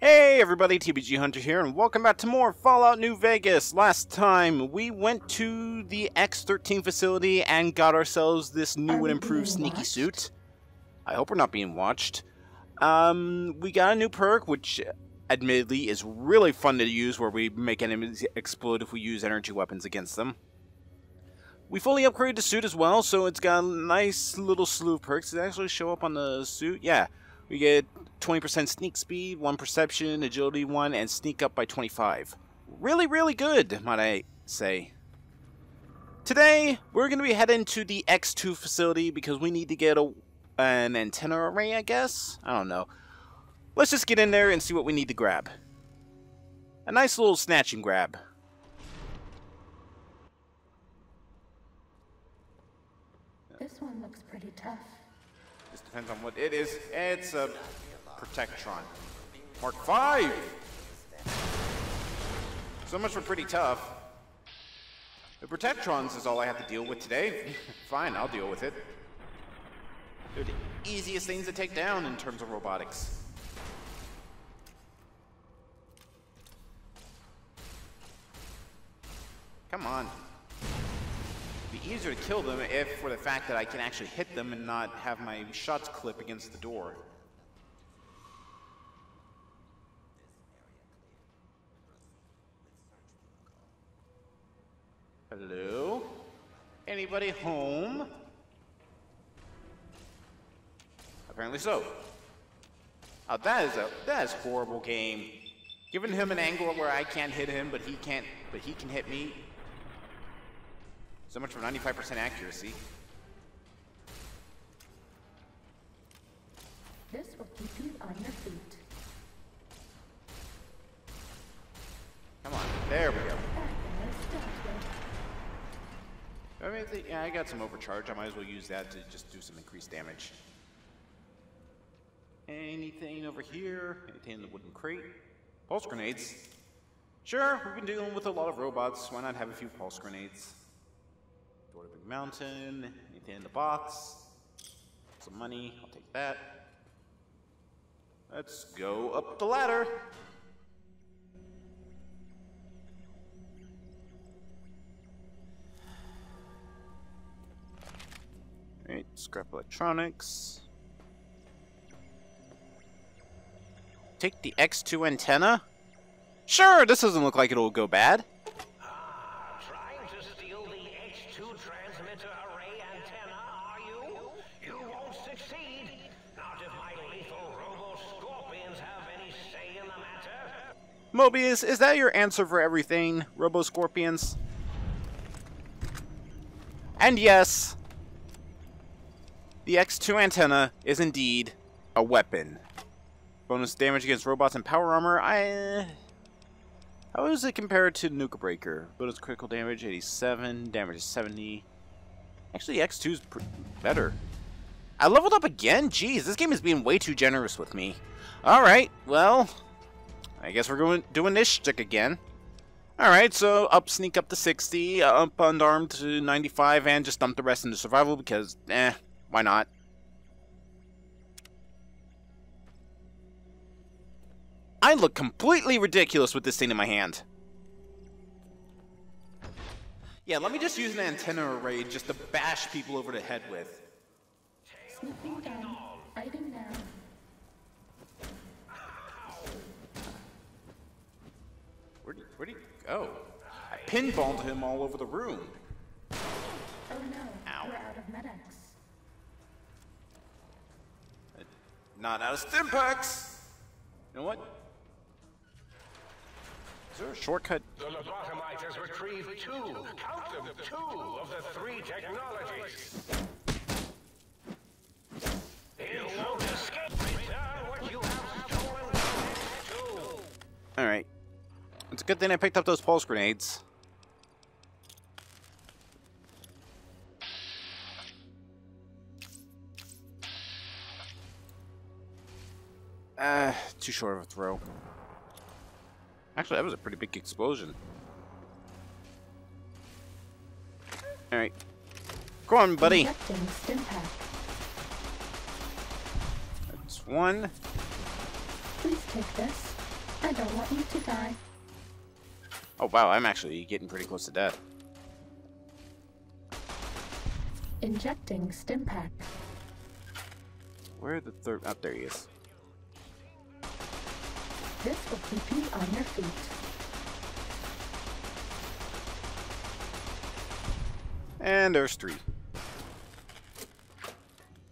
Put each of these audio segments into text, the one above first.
Hey everybody, TBG Hunter here, and welcome back to more Fallout New Vegas. Last time, we went to the X-13 facility and got ourselves this new and improved sneaky suit. I hope we're not being watched. Um, we got a new perk, which admittedly is really fun to use, where we make enemies explode if we use energy weapons against them. We fully upgraded the suit as well, so it's got a nice little slew of perks. Does it actually show up on the suit? Yeah. We get 20% sneak speed, 1 perception, agility 1, and sneak up by 25. Really, really good, might I say. Today, we're going to be heading to the X2 facility because we need to get a, an antenna array, I guess? I don't know. Let's just get in there and see what we need to grab. A nice little snatch and grab. This one looks pretty tough. Just depends on what it is. It's a Protectron. Mark 5! So much for pretty tough. The Protectrons is all I have to deal with today. Fine, I'll deal with it. They're the easiest things to take down in terms of robotics. Come on. It'd be easier to kill them if for the fact that I can actually hit them and not have my shots clip against the door. Hello? Anybody home? Apparently so. Oh, that is a that is horrible game. Giving him an angle where I can't hit him, but he can't, but he can hit me. So much for 95% accuracy. This will keep you on your feet. Come on, there we go. Back and started. I mean, yeah, I got some overcharge. I might as well use that to just do some increased damage. Anything over here? Anything in the wooden crate? Pulse grenades. Sure, we've been dealing with a lot of robots. Why not have a few pulse grenades? Door to Big Mountain. Anything in the box? Some money. I'll take that. Let's go up the ladder. Scrap electronics. Take the X2 antenna? Sure, this doesn't look like it'll go bad. Ah, trying to steal the X2 transmitter array antenna, are you? You won't succeed. Not if my lethal robo-scorpions have any say in the matter. Mobius, is that your answer for everything, Robo Scorpions? And yes, the X2 antenna is indeed a weapon. Bonus damage against robots and power armor. I. How is it compared to Nuka Breaker? Bonus critical damage 87, damage is 70. Actually, X2 is better. I leveled up again? Jeez, this game is being way too generous with me. Alright, well, I guess we're going doing this shtick again. Alright, so up sneak up to 60, uh, up unarmed to 95, and just dump the rest into survival because, eh, why not? I look completely ridiculous with this thing in my hand. Yeah, let me just use an antenna array just to bash people over the head with. Down. Item down. Where'd he, where'd he go? I pinballed him all over the room. Oh no, Ow. we're out of medics. Not out of stim packs. You know what? Is there a shortcut? The lobotomite has retrieved two, count them, two of the three technologies. You won't escape. Return what you have stolen from X2. All right. It's a good thing I picked up those pulse grenades. Uh, too short of a throw. Actually, that was a pretty big explosion. Alright. Go on, buddy. Injecting stim pack. That's one. Please take this. I don't want you to die. Oh wow, I'm actually getting pretty close to death. Injecting stim pack. Where the third? Up there he is. This will keep you on your feet. And there's three.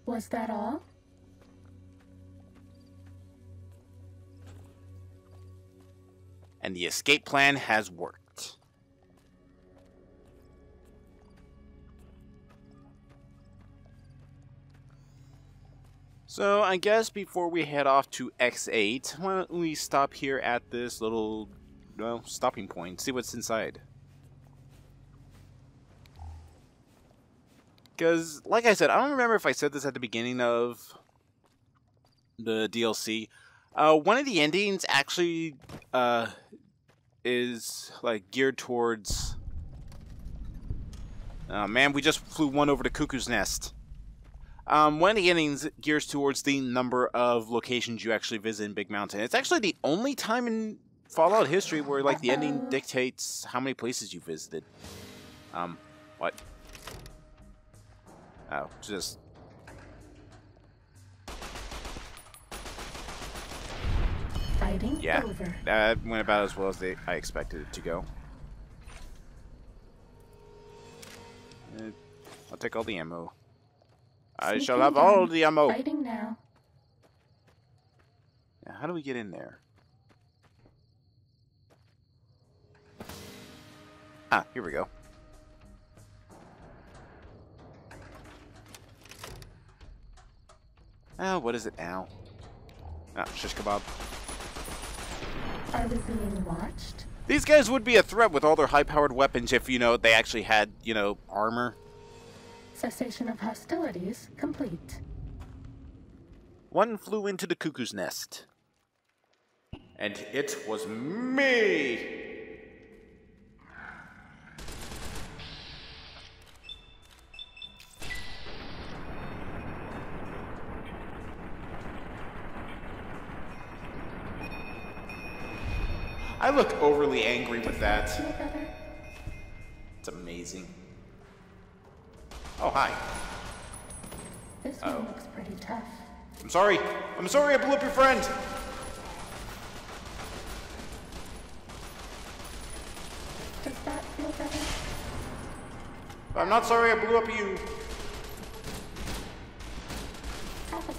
Was that all? And the escape plan has worked. So I guess before we head off to X8, why don't we stop here at this little well, stopping point, see what's inside. Because, like I said, I don't remember if I said this at the beginning of the DLC. Uh, one of the endings actually uh, is like geared towards. Oh man, we just flew one over the cuckoo's nest. Um, one of the endings gears towards the number of locations you actually visit in Big Mountain. It's actually the only time in Fallout history where like the ending dictates how many places you visited. Um, what? Oh, just Fighting yeah. over. That went about as well as they, I expected it to go. Uh, I'll take all the ammo. I shall have all the ammo. Fighting now. Now, how do we get in there? Ah, here we go. Oh, what is it now? Ah, shish kebab. Are we being watched? These guys would be a threat with all their high-powered weapons if, you know, they actually had, you know, armor. Cessation of hostilities complete. One flew into the cuckoo's nest. And it was me! I look overly angry with that. It's amazing. Oh, hi. This Oh. one looks pretty tough. I'm sorry. I'm sorry I blew up your friend. Does that feel better? I'm not sorry I blew up you. Have a.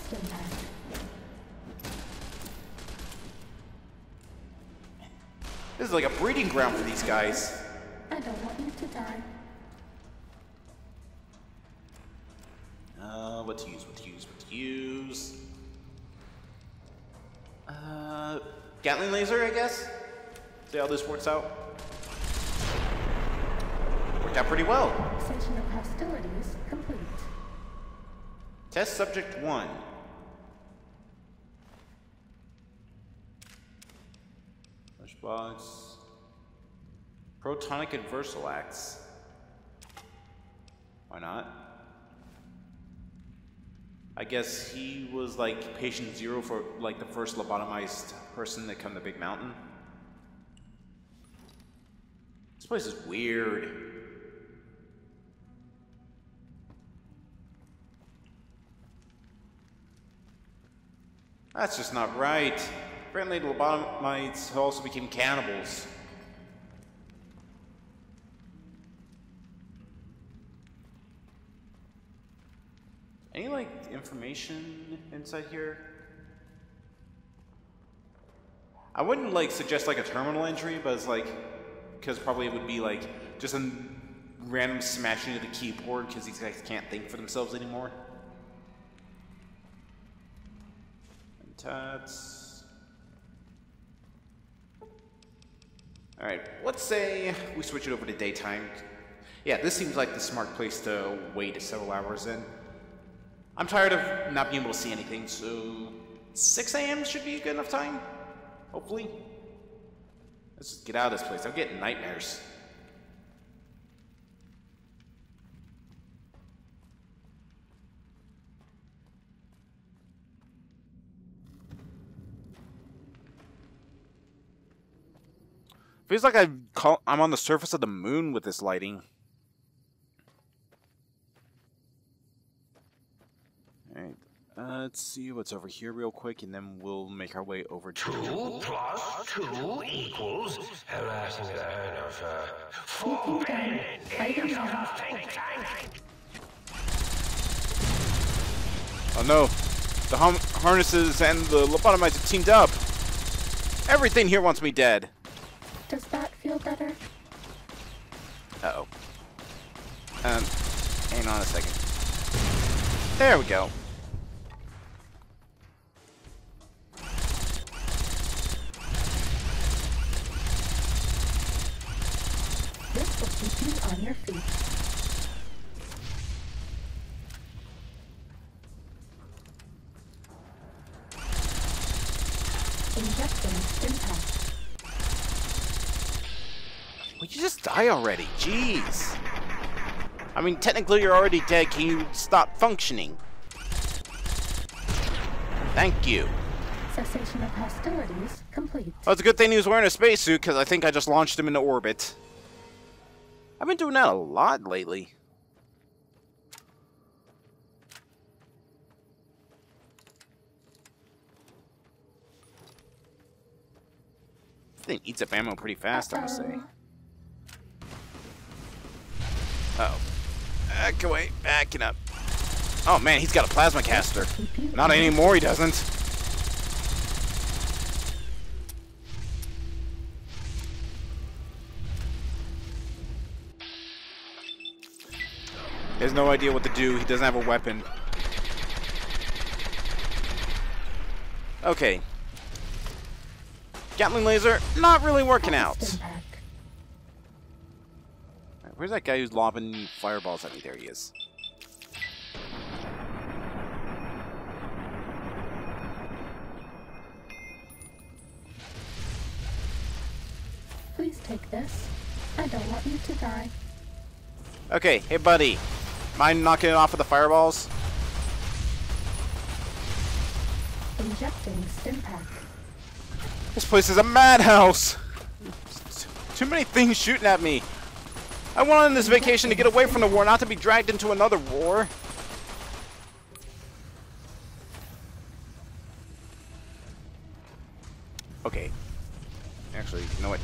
This is like a breeding ground for these guys. I don't want you to die. What to use, what to use, what to use. Uh, Gatling laser, I guess? See how this works out? Worked out pretty well. Cessation of hostilities complete. Test subject one. Flashbox. Protonic and Versalax. Why not? I guess he was like patient zero for like the first lobotomized person that come to Big Mountain. This place is weird. That's just not right. Apparently, the lobotomites also became cannibals. Any like information inside here? I wouldn't like suggest like a terminal entry, but it's like because probably it would be like just a random smashing of the keyboard because these guys can't think for themselves anymore. And tats. All right, let's say we switch it over to daytime. Yeah, this seems like the smart place to wait several hours in. I'm tired of not being able to see anything, so 6 a.m. should be a good enough time. Hopefully. Let's just get out of this place. I'm getting nightmares. Feels like I call I'm on the surface of the moon with this lighting. Alright, uh, let's see what's over here real quick, and then we'll make our way over to... Two plus two equals harassing the herd of uh, four Sneaking men. down. Of now. think tank. Oh no! The hum harnesses and the lobotomites have teamed up! Everything here wants me dead! Does that feel better? Uh-oh. Um, hang on a second. There we go. On your feet. Would you just die already? Jeez. I mean, technically you're already dead. Can you stop functioning? Thank you. Cessation of hostilities complete. Well, it's a good thing he was wearing a spacesuit, because I think I just launched him into orbit. I've been doing that a lot lately. This thing eats up ammo pretty fast, I must say. Uh oh. Back away, backing up. Oh man, he's got a plasma caster. Not anymore, he doesn't. He has no idea what to do. He doesn't have a weapon. Okay. Gatling laser, not really working out. Alright, Where's that guy who's lobbing fireballs at me? There he is. Please take this. I don't want you to die. Okay, hey buddy. Mind knocking it off with the fireballs? Injecting stimpack. This place is a madhouse! Too many things shooting at me. I went on this vacation to get away from the war, not to be dragged into another war. Okay. Actually, you know what?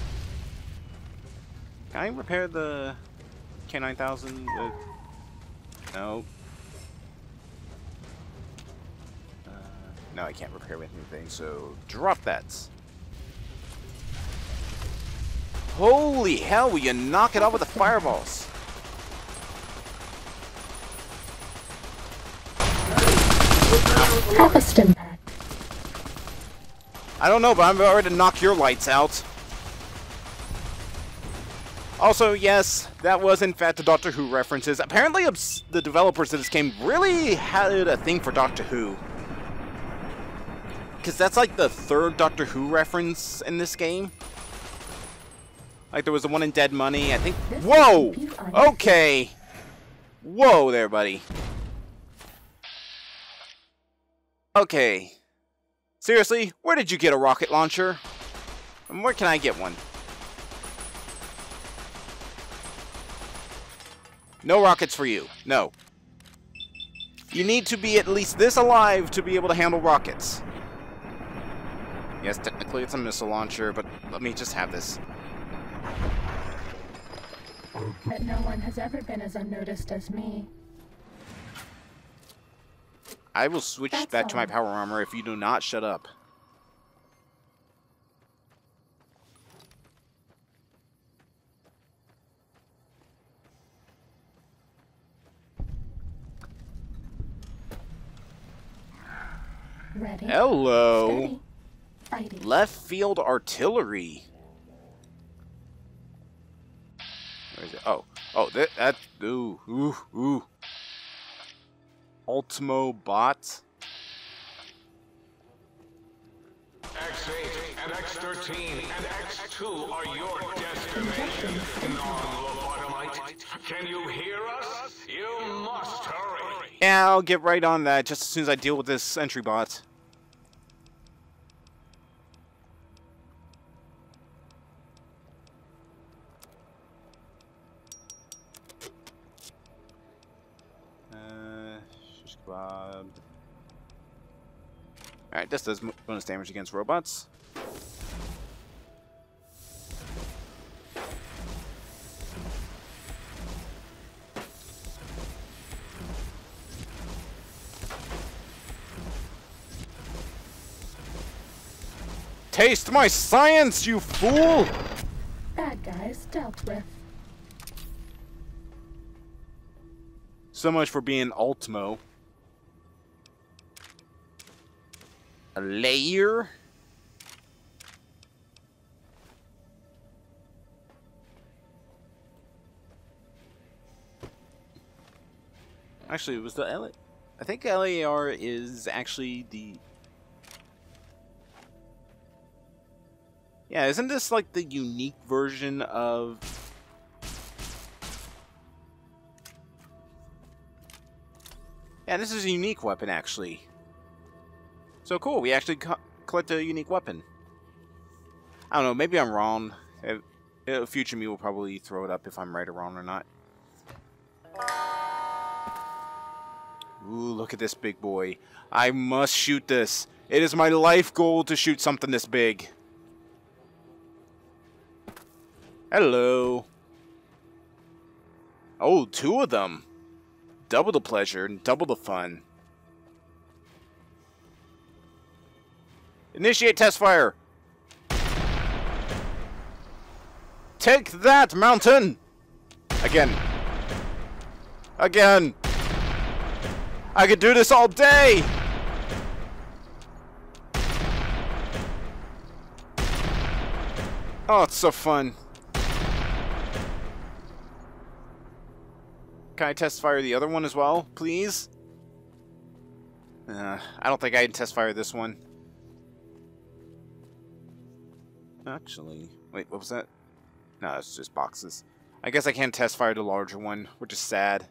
Can I repair the K9000 with... No. Uh, no, I can't repair with anything, so drop that. Holy hell, will you knock it off with the fireballs? Harvest impact. I don't know, but I'm about ready to knock your lights out. Also, yes, that was in fact the Doctor Who references. Apparently, the developers of this game really had a thing for Doctor Who. Because that's like the third Doctor Who reference in this game. Like, there was the one in Dead Money, I think. Whoa! Okay! Whoa there, buddy. Okay. Seriously, where did you get a rocket launcher? And where can I get one? No rockets for you. No. You need to be at least this alive to be able to handle rockets. Yes, technically it's a missile launcher, but let me just have this. That no one has ever been as unnoticed as me. I will switch That's back to my power armor if you do not shut up. Ready? Hello. Steady. Left field artillery. Where is it? Oh, oh, that, that, ooh, ooh, ooh. Ultimo bot. X8 and X13 and X2 are your destination. Non-lobotomite, can you hear us? You must hurry. Yeah, I'll get right on that just as soon as I deal with this sentry bot. Uh, Alright, this does bonus damage against robots. Taste my science, you fool! Bad guys dealt with. So much for being Ultimo. A LAER? Actually, it was the L I think LAR is actually the Yeah, isn't this like the unique version of Yeah, this is a unique weapon actually. So cool, we actually collect a unique weapon. I don't know, maybe I'm wrong. A future me will probably throw it up if I'm right or wrong or not. Ooh, look at this big boy. I must shoot this. It is my life goal to shoot something this big. Hello. Oh, two of them. Double the pleasure and double the fun. Initiate test fire. Take that, mountain! Again. Again. I could do this all day! Oh, it's so fun. Can I test fire the other one as well, please? Uh, I don't think I can test fire this one. Actually, wait, what was that? No, it's just boxes. I guess I can't test fire the larger one, which is sad.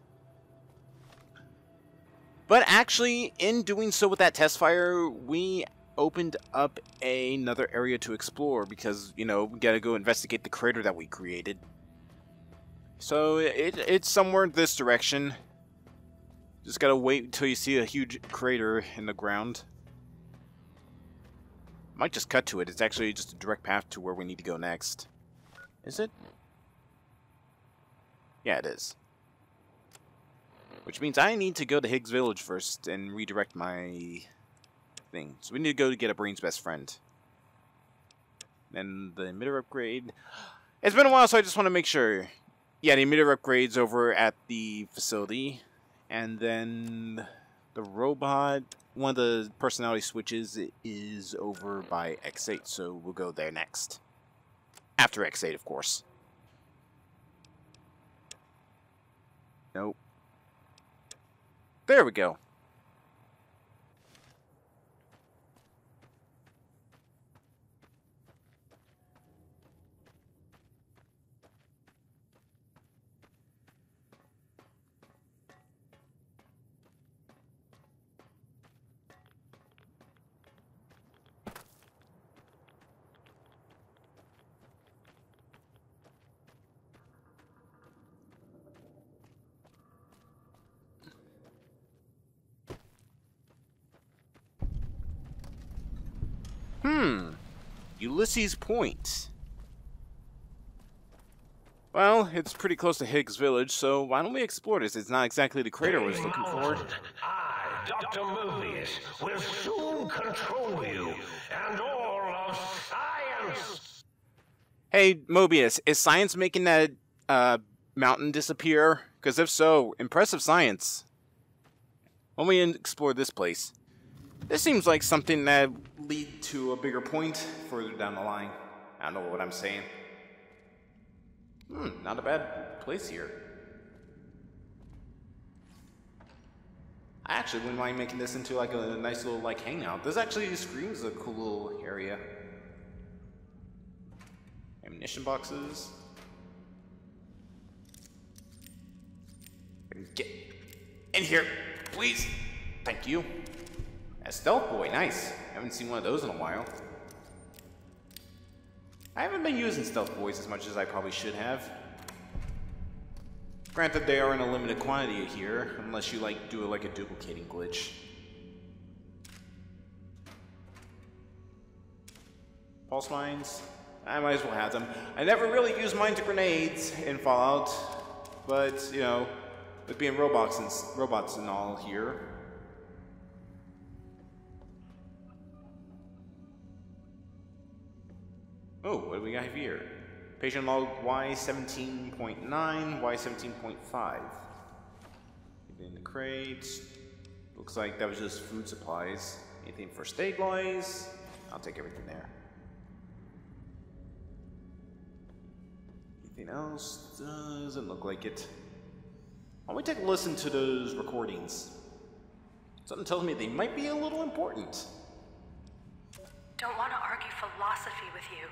But actually, in doing so with that test fire, we opened up another area to explore because, you know, we gotta go investigate the crater that we created. So it, it's somewhere in this direction. Just gotta wait until you see a huge crater in the ground. Might just cut to it. It's actually just a direct path to where we need to go next. Is it? Yeah, it is. Which means I need to go to Higgs Village first and redirect my thing. So we need to go to get a Brain's best friend. And the emitter upgrade. It's been a while, so I just want to make sure yeah, the emitter upgrades over at the facility, and then the robot, one of the personality switches is over by X8, so we'll go there next. After X8, of course. Nope. There we go. Hmm. Ulysses Point. Well, it's pretty close to Higgs Village, so why don't we explore this? It's not exactly the crater we're looking for. I, Dr. Mobius, will soon control you and all of science. Hey, Mobius, is science making that uh, mountain disappear? Because if so, impressive science. Why don't we explore this place? This seems like something that lead to a bigger point further down the line. I don't know what I'm saying. Hmm, not a bad place here. I actually wouldn't mind making this into like a nice little like hangout. This actually screams a cool little area. Ammunition boxes. Get in here, please. Thank you. A stealth boy, nice. Haven't seen one of those in a while. I haven't been using stealth boys as much as I probably should have. Granted, they are in a limited quantity here, unless you like do like a duplicating glitch. Pulse mines? I might as well have them. I never really used mines or grenades in Fallout, but, you know, with being robots and, robots and all here. Got here? Patient log Y17.9, Y17.5. In the crates. Looks like that was just food supplies. Anything for stabilize? I'll take everything there. Anything else? Doesn't look like it. Why don't we take a listen to those recordings? Something tells me they might be a little important. Don't want to argue philosophy with you.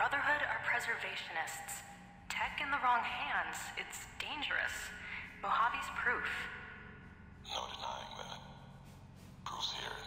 Brotherhood are preservationists. Tech in the wrong hands, it's dangerous. Mojave's proof. No denying that. Proof's here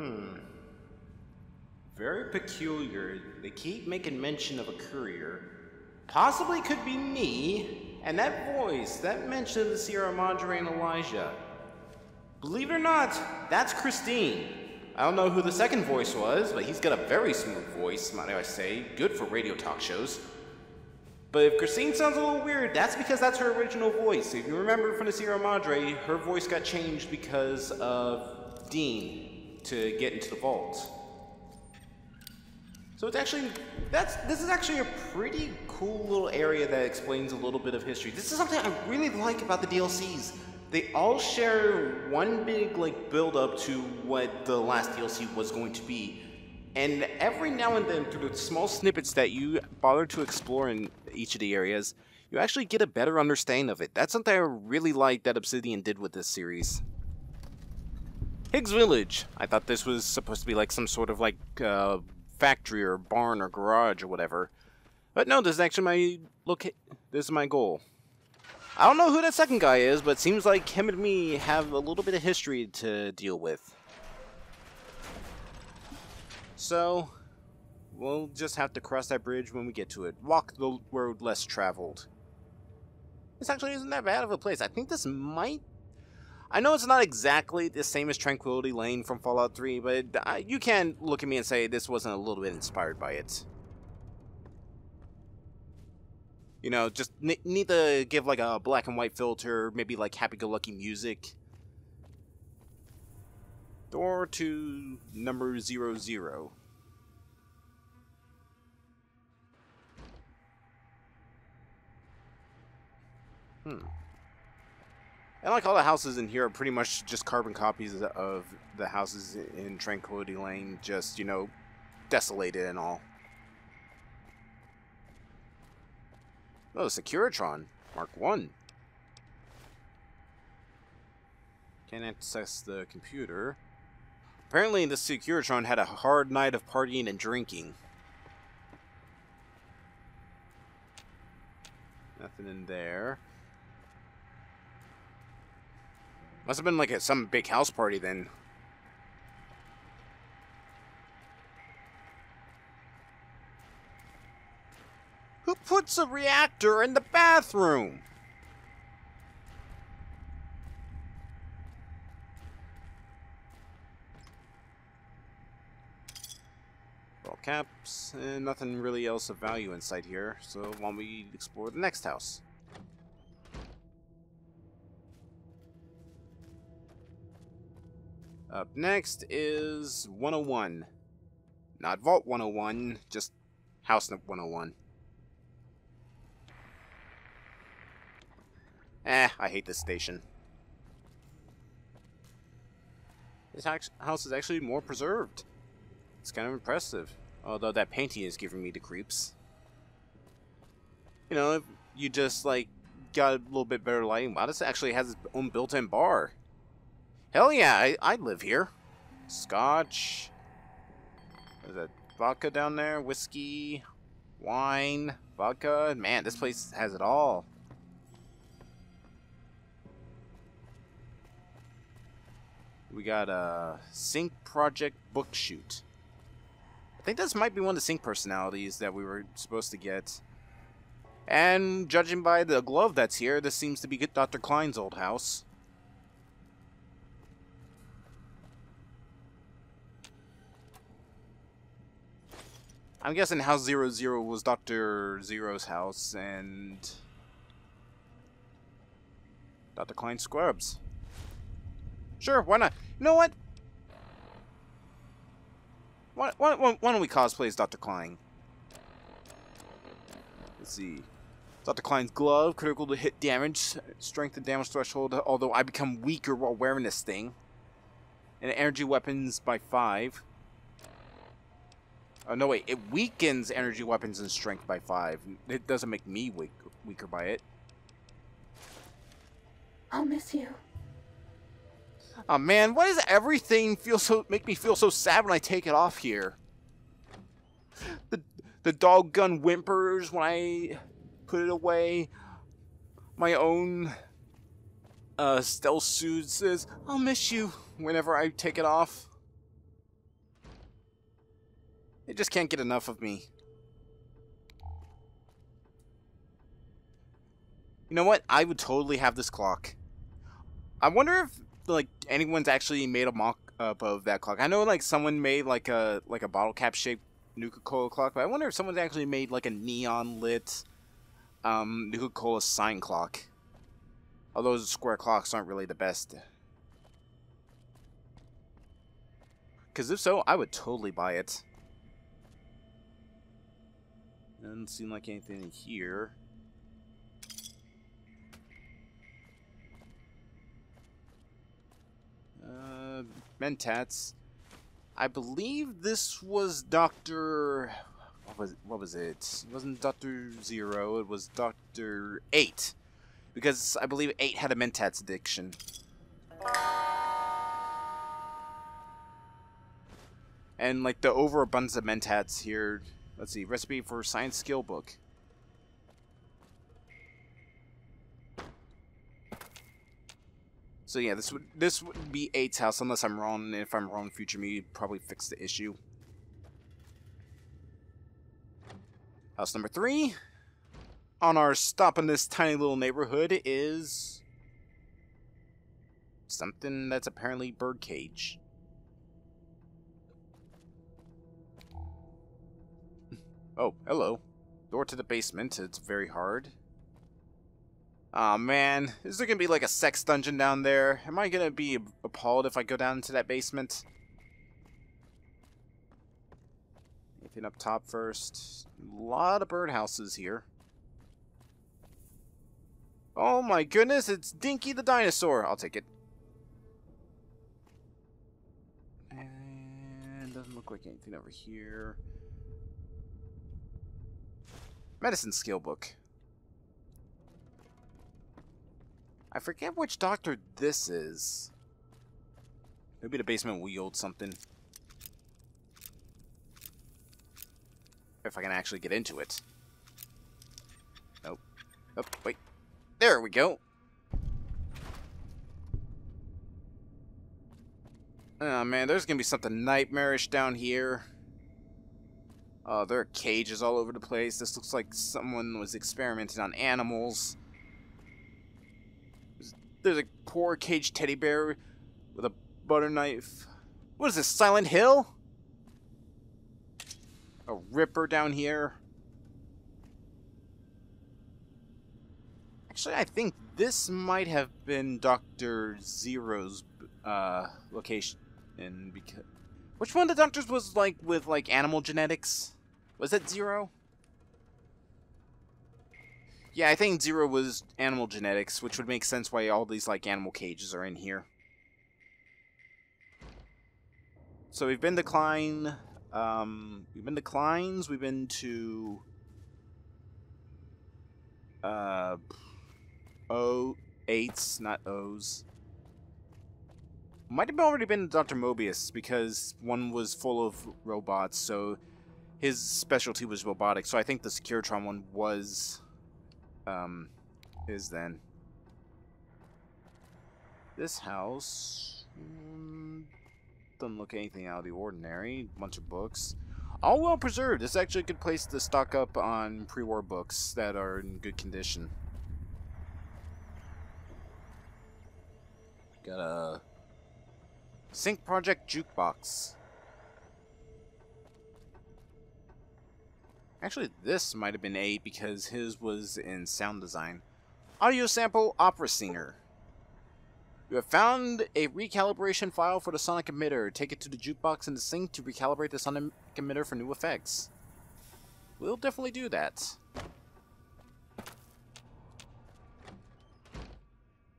Hmm. Very peculiar. They keep making mention of a courier. Possibly could be me, and that voice, that mention of the Sierra Madre and Elijah. Believe it or not, that's Christine. I don't know who the second voice was, but he's got a very smooth voice, might I say. Good for radio talk shows. But if Christine sounds a little weird, that's because that's her original voice. If you remember from the Sierra Madre, her voice got changed because of Dean to get into the vault. So it's actually that's this is actually a pretty cool little area that explains a little bit of history. This is something I really like about the DLCs. They all share one big like build up to what the last DLC was going to be. And every now and then through the small snippets that you bother to explore in each of the areas, you actually get a better understanding of it. That's something I really like that Obsidian did with this series. Higgs Village. I thought this was supposed to be like some sort of like uh, factory or barn or garage or whatever. But no, this is actually my look. This is my goal. I don't know who that second guy is, but seems like him and me have a little bit of history to deal with. So, we'll just have to cross that bridge when we get to it. Walk the road less traveled. This actually isn't that bad of a place. I think this might... I know it's not exactly the same as Tranquility Lane from Fallout 3, but uh, you can look at me and say this wasn't a little bit inspired by it. You know, just need to give like a black and white filter, maybe like happy-go-lucky music. Door to number zero zero. Hmm. And like all the houses in here are pretty much just carbon copies of the houses in Tranquility Lane, just, you know, desolated and all. Oh, Securitron. Mark 1. Can't access the computer. Apparently, the Securitron had a hard night of partying and drinking. Nothing in there. Must have been like at some big house party then. Who puts a reactor in the bathroom? All caps, and nothing really else of value inside here, so why don't we explore the next house? Up next is 101. Not Vault 101, just House 101. Eh, I hate this station. This house is actually more preserved. It's kind of impressive. Although that painting is giving me the creeps. You know, you just, like, got a little bit better lighting. Wow, this actually has its own built-in bar. Hell yeah, I, I live here. Scotch. There's a vodka down there, whiskey, wine, vodka. Man, this place has it all. We got a Sink Project Book Chute. I think this might be one of the Sink personalities that we were supposed to get. And judging by the glove that's here, this seems to be Dr. Klein's old house. I'm guessing House Zero Zero was Dr. Zero's house and Dr. Klein Scrubs. Sure, why not? You know what? Why, why, why don't we cosplay as Dr. Klein? Let's see. Dr. Klein's glove, critical to hit damage, strength and damage threshold, although I become weaker while wearing this thing. And energy weapons by 5. Oh, no, wait. It weakens energy weapons and strength by 5. It doesn't make me weak, weaker by it. I'll miss you. Oh man, why does everything feel so make me feel so sad when I take it off here? The the dog gun whimpers when I put it away. My own uh, stealth suit says, I'll miss you whenever I take it off. They just can't get enough of me. You know what? I would totally have this clock. I wonder if like anyone's actually made a mock up of that clock. I know like someone made like a like a bottle cap shaped Nuka Cola clock, but I wonder if someone's actually made like a neon lit um, Nuka Cola sign clock. Although square clocks aren't really the best. Because if so, I would totally buy it. Doesn't seem like anything here. Uh, Mentats. I believe this was Dr. was what was it? It wasn't Doctor Zero. It was Doctor Eight, because I believe Eight had a Mentats addiction. And like the overabundance of Mentats here. Let's see, recipe for science skill book. So yeah, this would this would be Eight's house unless I'm wrong. And if I'm wrong, future me probably fix the issue. House number three on our stop in this tiny little neighborhood is something that's apparently birdcage. Oh, hello. Door to the basement. It's very hard. Aw, oh, man. Is there gonna be like a sex dungeon down there? Am I gonna be appalled if I go down into that basement? Anything up top first? A lot of birdhouses here. Oh my goodness, it's Dinky the dinosaur. I'll take it. And doesn't look like anything over here. Medicine skill book. I forget which doctor this is. Maybe the basement wheeled something. If I can actually get into it. Nope. Oh, wait. There we go. Oh man, there's gonna be something nightmarish down here. Oh, there are cages all over the place. This looks like someone was experimenting on animals. There's a poor caged teddy bear with a butter knife. What is this, Silent Hill? A ripper down here. Actually, I think this might have been Dr. Zero's uh, location. And because which one of the doctors was like with like animal genetics? Was that Zero? Yeah, I think Zero was animal genetics, which would make sense why all these like animal cages are in here. So we've been to Klein. Um, we've been to Klein's. We've been to uh, O eights, not O's. Might have already been Dr. Mobius because one was full of robots, so his specialty was robotics. So I think the Securitron one was um, is then. This house mm, doesn't look anything out of the ordinary. Bunch of books. All well preserved. It's actually a good place to stock up on pre-war books that are in good condition. Got a Sink Project Jukebox. Actually, this might have been A because his was in sound design. Audio sample Opera Singer. You have found a recalibration file for the sonic emitter. Take it to the jukebox in the Sink to recalibrate the sonic emitter for new effects. We'll definitely do that.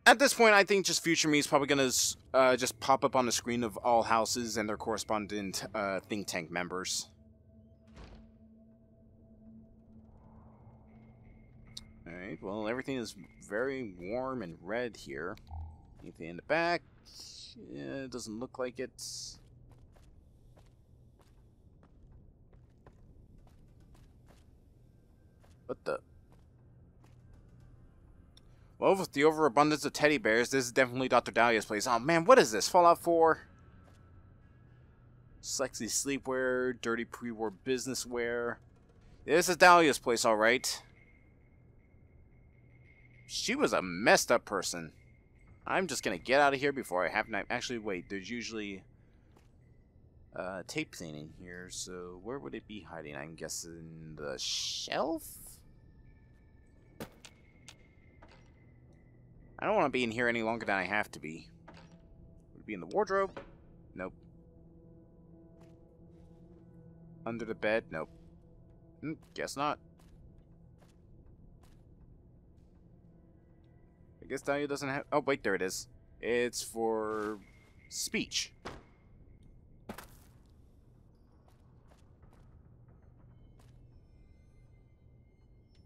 At this point, I think just Future Me is probably going to uh, just pop up on the screen of all houses and their correspondent uh, think tank members. Alright, well, everything is very warm and red here. Anything in the back? Yeah, it doesn't look like it. What the? Well, with the overabundance of teddy bears, this is definitely Dr. Dala's place. Oh man, what is this? Fallout 4? Sexy sleepwear, dirty pre-war business wear. This is Dala's place, alright she was a messed up person. I'm just gonna get out of here before I have night. Actually, wait. There's usually uh, tape cleaning here, so where would it be hiding? I'm guessing the shelf. I don't want to be in here any longer than I have to be. Would it be in the wardrobe? Nope. Under the bed? Nope. Mm, guess not. Guess Dala doesn't have... Oh, wait, there it is. It's for speech.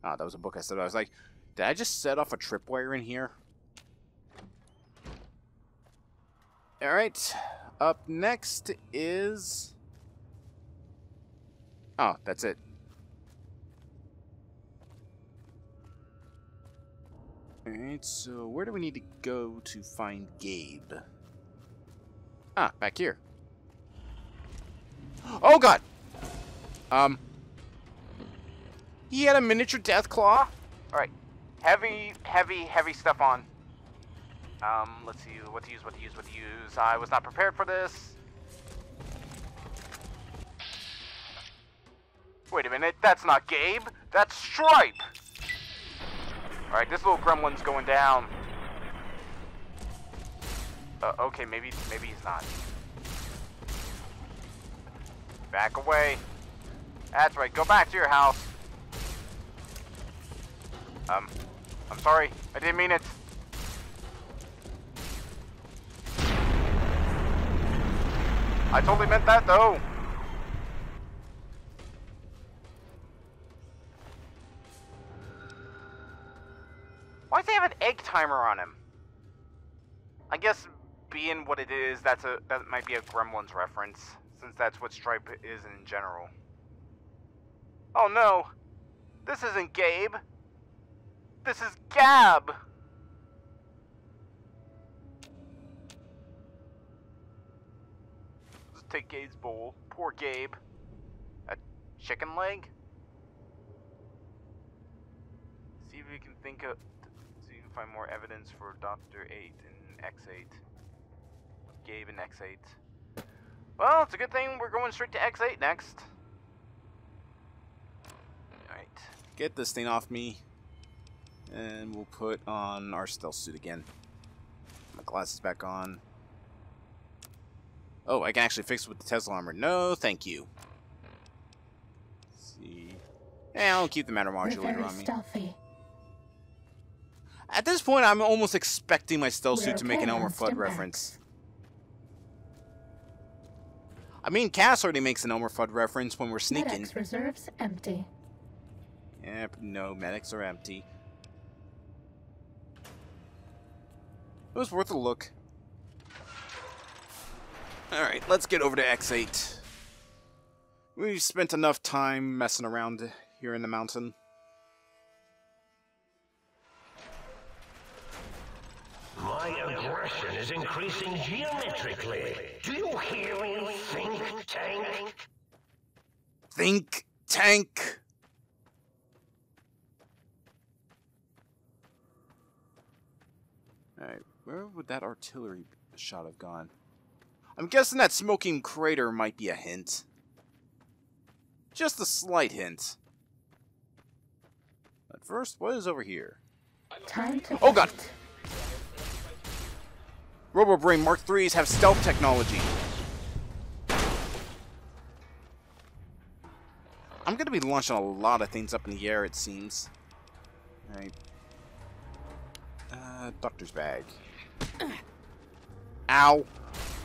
Ah, that was a book I said. I was like, did I just set off a tripwire in here? Alright. Up next is... Oh, that's it. Alright, so where do we need to go to find Gabe? Ah, back here. Oh god! Um... He had a miniature death claw? Alright. Heavy, heavy, heavy stuff on. Um, let's see what to use, what to use, what to use. I was not prepared for this. Wait a minute, that's not Gabe. That's Stripe! Alright, this little gremlin's going down. Uh, okay, maybe, maybe he's not. Back away. That's right, go back to your house. Um, I'm sorry. I didn't mean it. I totally meant that, though. Egg timer on him? I guess being what it is, that's a that might be a Gremlins reference, since that's what Stripe is in general. Oh no! This isn't Gabe! This is Gab! Let's take Gabe's bowl. Poor Gabe. A chicken leg? See if we can think of... See if we can find more evidence for Doctor 8 and X8. Gabe and X8. Well, it's a good thing we're going straight to X8 next. Alright. Get this thing off me. And we'll put on our stealth suit again. My glasses back on. Oh, I can actually fix it with the Tesla armor. No, thank you. Let's see. Yeah, I'll keep the matter We're modulator on me. stealthy. At this point, I'm almost expecting my stealth suit to make an Elmer Fudd reference. I mean, Cass already makes an Elmer Fudd reference when we're sneaking. Medex reserves empty. Yep, no, medics are empty. It was worth a look. Alright, let's get over to X8. We've spent enough time messing around here in the mountain. My aggression is increasing geometrically. Do you hear me, think tank? Think tank! Alright, where would that artillery shot have gone? I'm guessing that smoking crater might be a hint. Just a slight hint. But first, what is over here? Time to Oh, God. fight. RoboBrain Mark IIIs have stealth technology. I'm gonna be launching a lot of things up in the air, it seems. Alright. Uh, doctor's bag. Ow!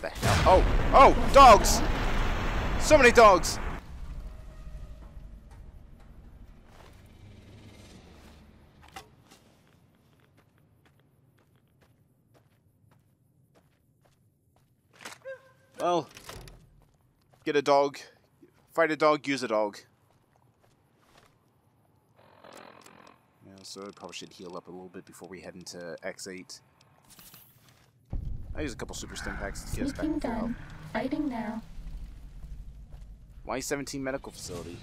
The hell? Oh! Oh! Dogs! So many dogs! Well, get a dog. Fight a dog, use a dog. Yeah, so I probably should heal up a little bit before we head into X8. I use a couple super stim packs to get us back done. Fighting now. Y17 medical facility.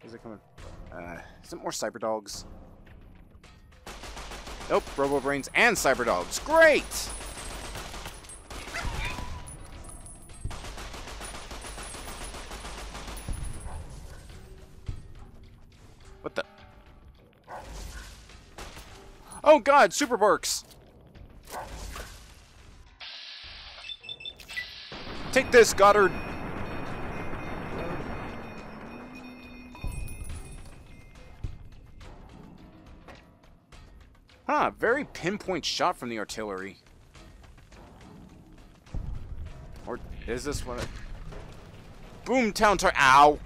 Where's it coming? Uh, is it more cyber dogs? Nope, Robo Brains and cyber dogs. Great! Oh god, Super Barks! Take this, Goddard! Huh, very pinpoint shot from the artillery. Or is this what it... Boomtown tar- Ow!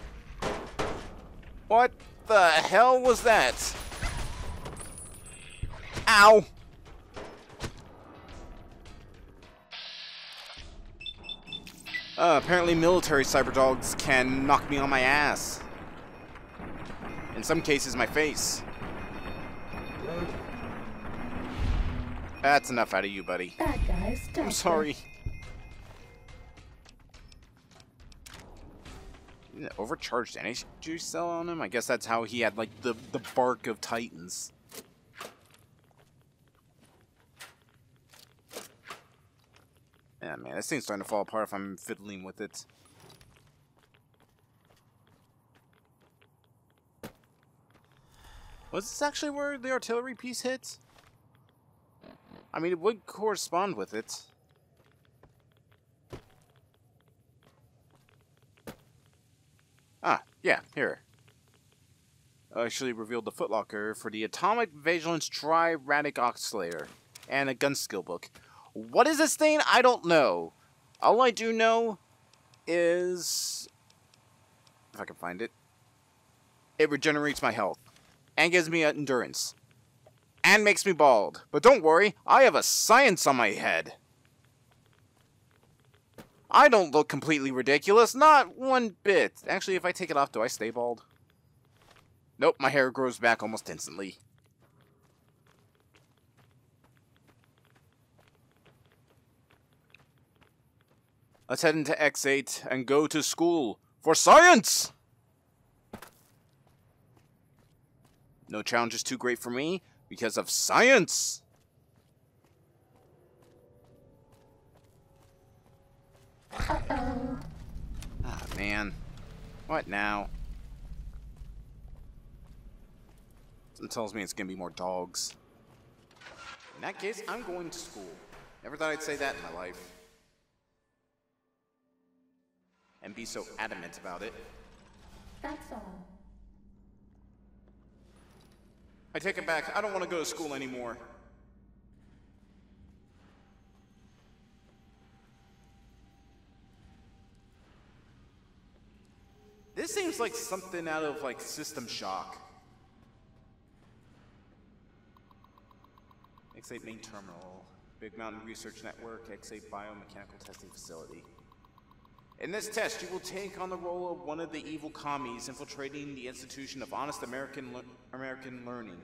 What the hell was that? Ow! Uh, apparently military cyberdogs can knock me on my ass. In some cases, my face. That's enough out of you, buddy. Bad guys, I'm sorry. An Overcharged energy cell on him? I guess that's how he had, like, the, the bark of titans. Man, this thing's starting to fall apart if I'm fiddling with it. Was this actually where the artillery piece hit? I mean, it would correspond with it. Ah, yeah, here. Actually revealed the footlocker for the Atomic Vigilance Tri-Radic Oscillator and a gun skill book. What is this thing? I don't know. All I do know is... If I can find it. It regenerates my health. And gives me endurance. And makes me bald. But don't worry, I have a science on my head. I don't look completely ridiculous, not one bit. Actually, if I take it off, do I stay bald? Nope, my hair grows back almost instantly. Let's head into X8 and go to school for science! No challenge is too great for me because of science! Uh-oh. Ah, man. What now? Something tells me it's gonna be more dogs. In that case, I'm going to school. Never thought I'd say that in my life. And be so adamant about it. That's all. I take it back. I don't want to go to school anymore. This seems like something out of like System Shock. X8 main terminal, Big Mountain Research Network, X8 biomechanical testing facility. In this test, you will take on the role of one of the evil commies infiltrating the institution of honest American le- American learning.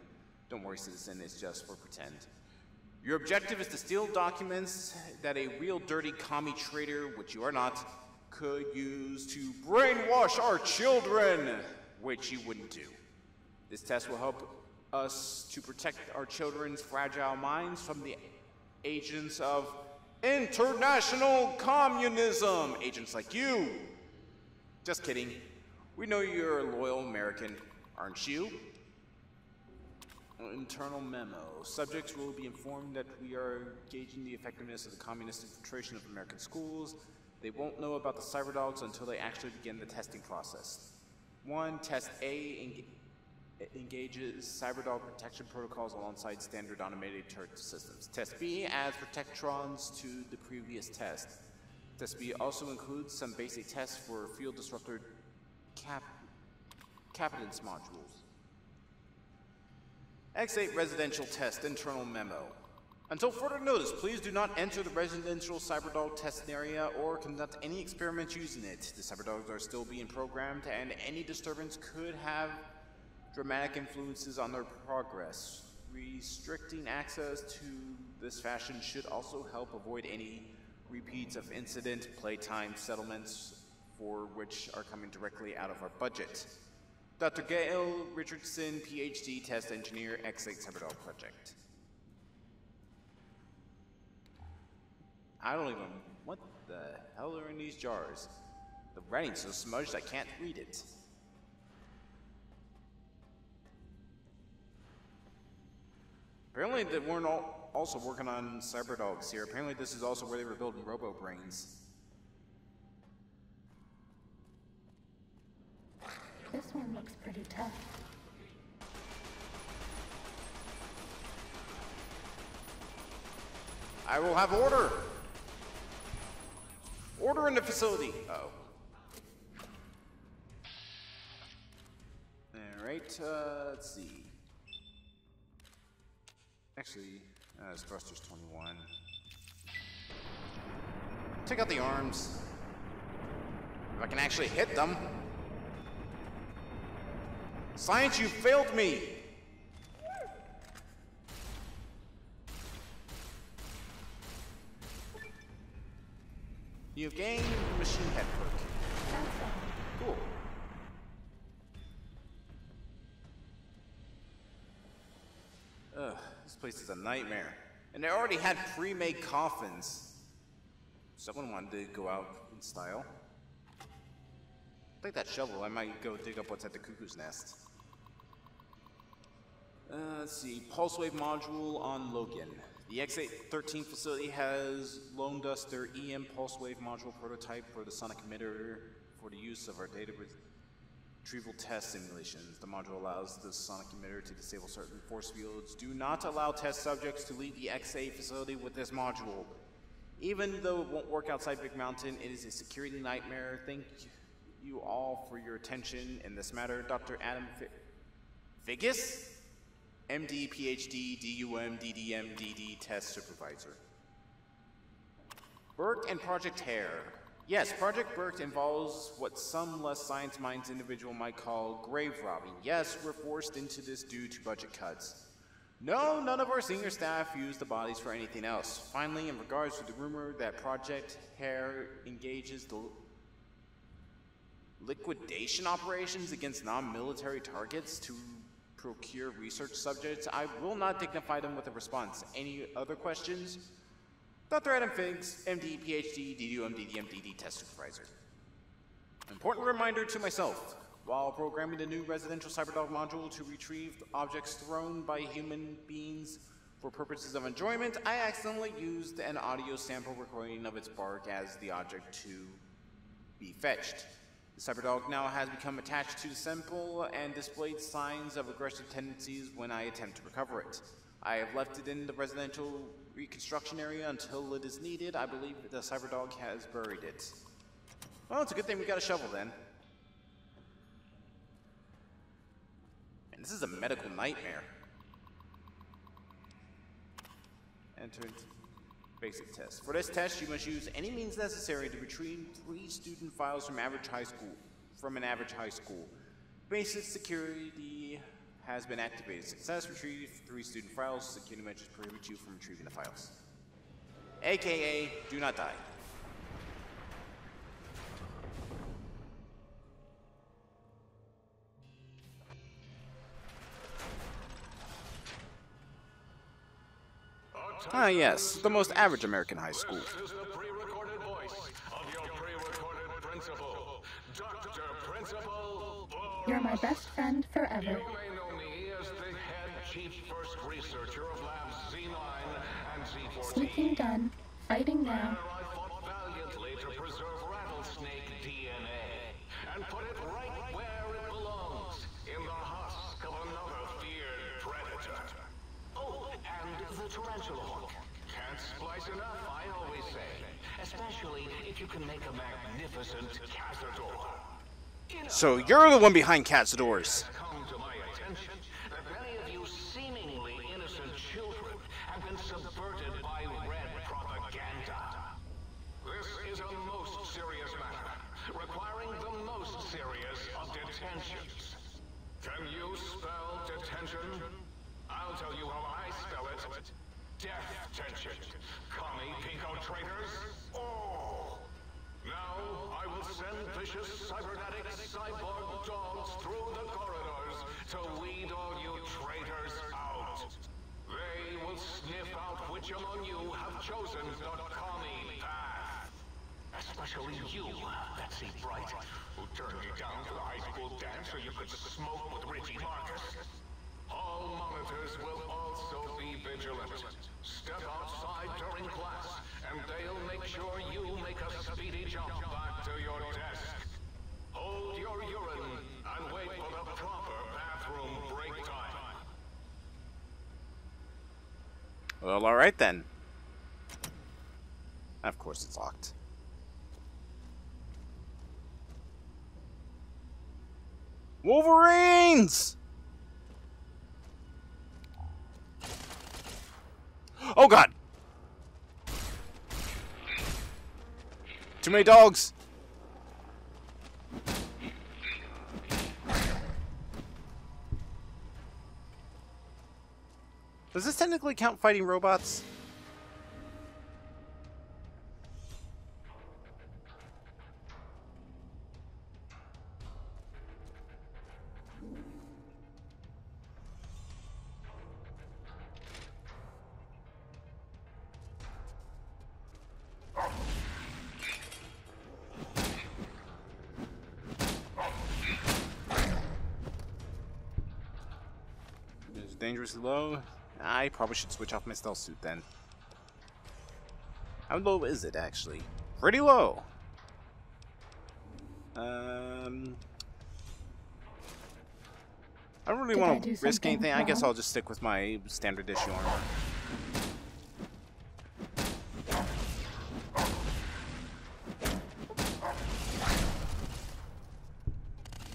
Don't worry, citizen, it's just for pretend. Your objective is to steal documents that a real dirty commie traitor, which you are not, could use to brainwash our children, which you wouldn't do. This test will help us to protect our children's fragile minds from the agents of international communism. Agents like you. Just kidding. We know you're a loyal American, aren't you? Internal memo. Subjects will be informed that we are gauging the effectiveness of the communist infiltration of American schools. They won't know about the cyberdogs until they actually begin the testing process. One, test A engages cyberdog protection protocols alongside standard automated turret systems. Test B adds protectrons to the previous test. Test B also includes some basic tests for field disruptor cap capitance modules. X8 residential test internal memo. Until further notice, please do not enter the residential Cyberdog testing area or conduct any experiments using it. The Cyberdogs are still being programmed, and any disturbance could have dramatic influences on their progress. Restricting access to this fashion should also help avoid any repeats of incident playtime settlements for which are coming directly out of our budget. Dr. Gail Richardson, PhD, Test Engineer, X8 Cyberdog Project. I don't even. What the hell are in these jars? The writing's so smudged I can't read it. Apparently, they weren't all also working on cyberdogs here. Apparently, this is also where they were building robo brains. This one looks pretty tough. I will have order. Order in the facility. Oh. Alright, uh, let's see. Actually, uh, thruster's 21. Take out the arms. If I can actually hit them. Science, you failed me! You've gained machine head perk. Place is a nightmare. And they already had pre-made coffins. Someone wanted to go out in style. Take that shovel, I might go dig up what's at the cuckoo's nest. Uh, let's see, Pulse Wave module on Logan. The X813 facility has loaned us their EM Pulse Wave module prototype for the sonic emitter for the use of our data retrieval test simulations. The module allows the sonic emitter to disable certain force fields. Do not allow test subjects to leave the X8 facility with this module. Even though it won't work outside Big Mountain, it is a security nightmare. Thank you all for your attention in this matter. Dr. Adam Figgis? MD, PhD, DUM, DDM, DD, test supervisor. Burke and Project Hare. Yes, Project Burke involves what some less science minds individual might call grave robbing. Yes, we're forced into this due to budget cuts. No, none of our senior staff use the bodies for anything else. Finally, in regards to the rumor that Project Hare engages the liquidation operations against non-military targets to procure research subjects, I will not dignify them with a response. Any other questions? Dr. Adam Figs, MD, PhD, DDUM, DDM, DD, test supervisor. Important reminder to myself. While programming the new residential CyberDog module to retrieve objects thrown by human beings for purposes of enjoyment, I accidentally used an audio sample recording of its bark as the object to be fetched. The CyberDog now has become attached to the sample and displayed signs of aggressive tendencies when I attempt to recover it. I have left it in the residential reconstruction area until it is needed. I believe the CyberDog has buried it. Well, it's a good thing we got a shovel then. And this is a medical nightmare. Enter basic test. For this test, you must use any means necessary to retrieve three student files from average high school. From an average high school. Basic security has been activated. Success retrieve three student files. Security measures prohibit you from retrieving the files. AKA, do not die. Ah, yes, the most average American high school. This is the pre-recorded voice of your pre-recorded principal, Dr. Principal You're my best friend forever. You may know me as the head chief first researcher of labs Z9 and Z14. Sneaking done. Fighting now. I fought valiantly to preserve rattlesnake DNA and put it right where it belongs, in the husk of another feared predator. Oh, and the tarantula hawk. Can't splice enough, I always say. Especially if you can make a magnificent cazador. You So you're the one behind Cazadors. Turned me down to the high school dance so you could smoke with Richie Marcus. All monitors will also be vigilant. Step outside during class, and they'll make sure you make a speedy jump back to your desk. Hold your urine and wait for the proper bathroom break time. Well, alright then. Of course it's locked. Wolverines! Oh god! Too many dogs! Does this technically count fighting robots? Low. I probably should switch off my stealth suit then. How low is it actually? Pretty low. Um, I don't really Did want to risk anything. I guess? I'll just stick with my standard issue armor.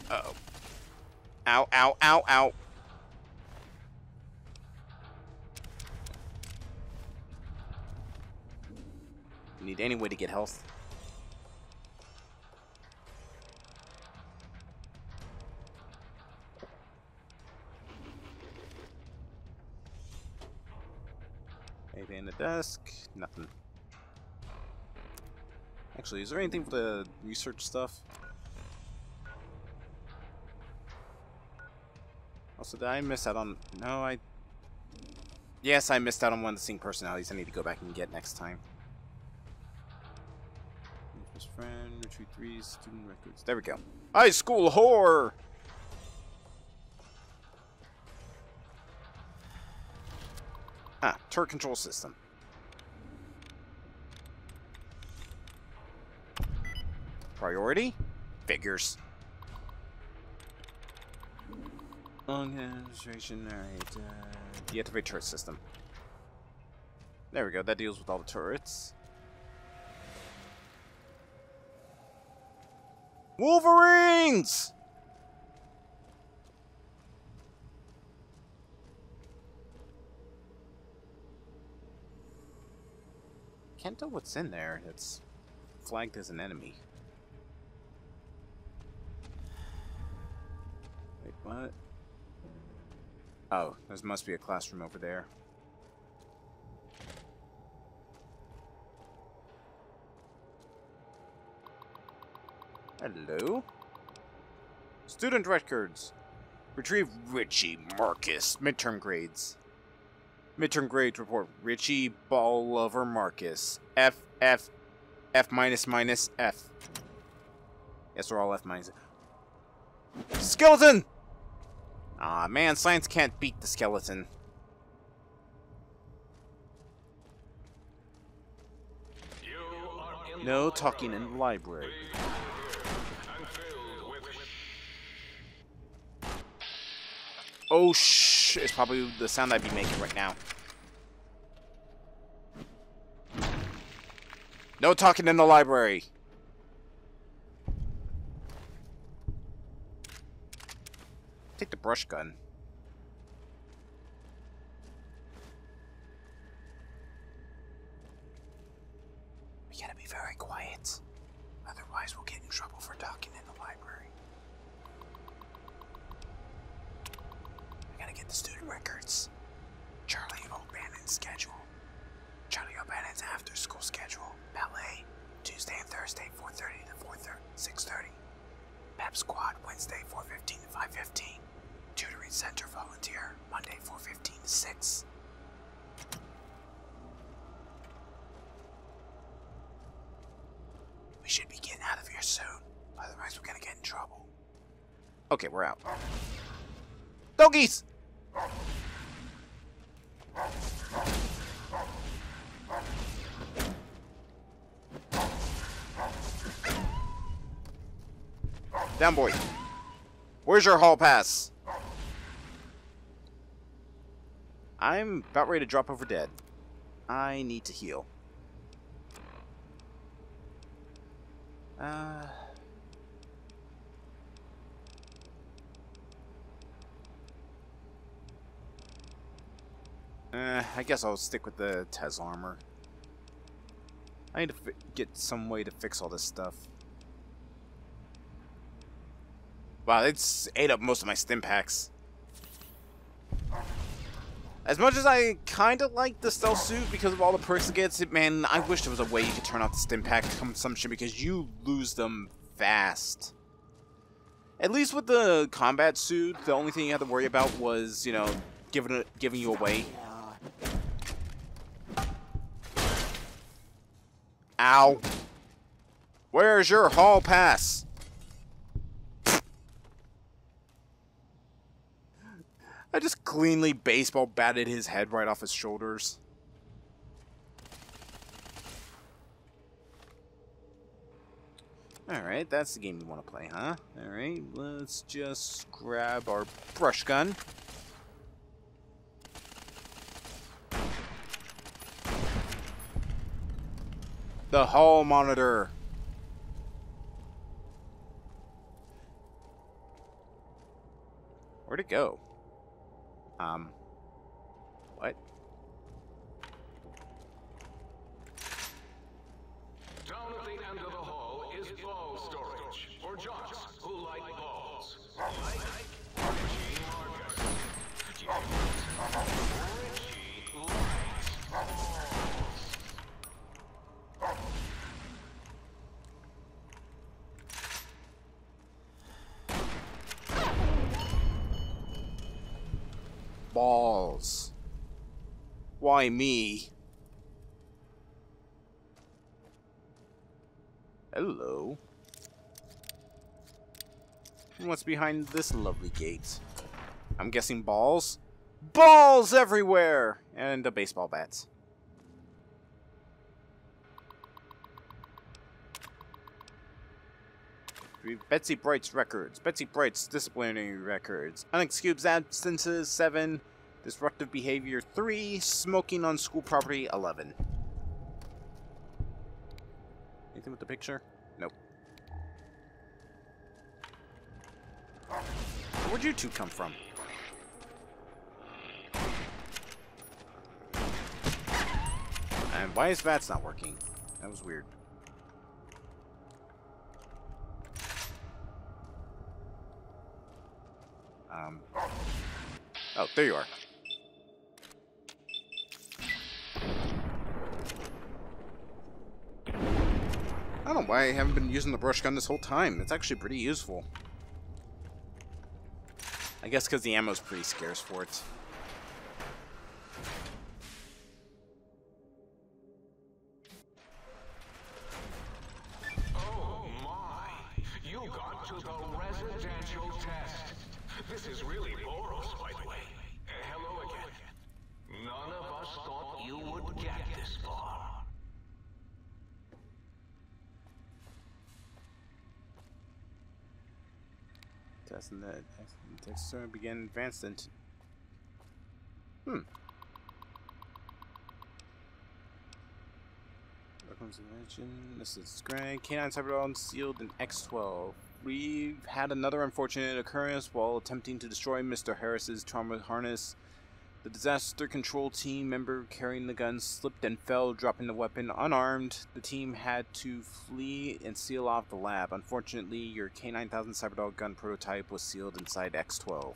Uh oh. Ow, ow, ow, ow. Need any way to get health. Anything in the desk? Nothing. Actually, is there anything for the research stuff? Also, did I miss out on... No, I... Yes, I missed out on one of the Sink personalities I need to go back and get next time. Friend, retreat 3, student records. There we go. High school whore! Ah, turret control system. Priority? Figures. Long demonstration, alright. Uh, deactivate turret system. There we go, that deals with all the turrets. Wolverines! Can't tell what's in there. It's flagged as an enemy. Wait, what? Oh, there must be a classroom over there. Hello? Student records. Retrieve Richie Marcus. Midterm grades. Midterm grades report Richie Ball Lover Marcus. F F F minus minus F. Yes, we're all F minus. Skeleton! Ah man, science can't beat the skeleton. You are in No talking in the library. and filled with Oh shh! It's probably the sound I'd be making right now. No talking in the library. Take the brush gun. We gotta be very quiet. Otherwise, we'll get in trouble for talking in the library. I gotta get the student records. Charlie O'Bannon's schedule. Charlie O'Bannon's after school schedule. Ballet, Tuesday and Thursday, 4.30 to 4.30, 6.30. Pep Squad, Wednesday, 4.15 to 5.15. Tutoring Center Volunteer, Monday, 4.15 to 6. We should be getting out of here soon. Otherwise, we're gonna get in trouble. Okay, we're out. Doggies! Down, boy. Where's your hall pass? I'm about ready to drop over dead. I need to heal. Uh... Eh, I guess I'll stick with the Tesla armor. I need to get some way to fix all this stuff. Wow, it's ate up most of my stim packs. As much as I kind of like the stealth suit because of all the perks it gets, it, man, I wish there was a way you could turn off the stim pack consumption because you lose them fast. At least with the combat suit, the only thing you had to worry about was, you know, giving it, giving you away. Ow. Where's your hall pass? I just cleanly baseball batted his head right off his shoulders. Alright, that's the game you want to play, huh? Alright, let's just grab our brush gun. The hall monitor. Where'd it go? Um, what? Why me? Hello. What's behind this lovely gate? I'm guessing balls? Balls everywhere! And a baseball bat. Betsy Bright's records. Betsy Bright's disciplinary records. Unexcused absences, 7. Disruptive behavior, 3. Smoking on school property, 11. Anything with the picture? Nope. Where'd you two come from? And why is VATS not working? That was weird. Um. Oh, there you are. I don't know why I haven't been using the brush gun this whole time. It's actually pretty useful. I guess because the ammo's pretty scarce for it. Test and that text to begin advanced into. Hmm. Welcome to the mansion. This is Greg. K9 Cyberdog sealed in X12. We've had another unfortunate occurrence while attempting to destroy Mr. Harris's trauma harness. The disaster control team member carrying the gun slipped and fell, dropping the weapon unarmed. The team had to flee and seal off the lab. Unfortunately, your K9000 Cyberdog gun prototype was sealed inside X12.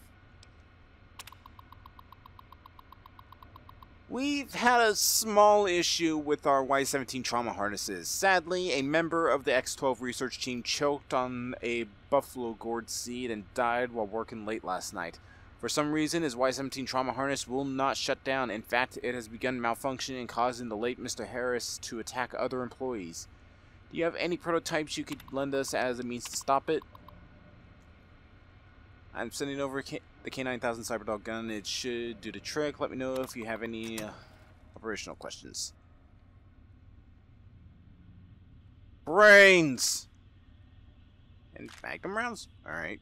We've had a small issue with our Y-17 trauma harnesses. Sadly, a member of the X-12 research team choked on a buffalo gourd seed and died while working late last night. For some reason, his Y-17 trauma harness will not shut down. In fact, it has begun malfunctioning causing the late Mr. Harris to attack other employees. Do you have any prototypes you could lend us as a means to stop it? I'm sending over K the K9000 Cyberdog gun. It should do the trick. Let me know if you have any uh, operational questions. Brains! And magnum rounds? Alright.